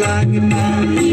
lagna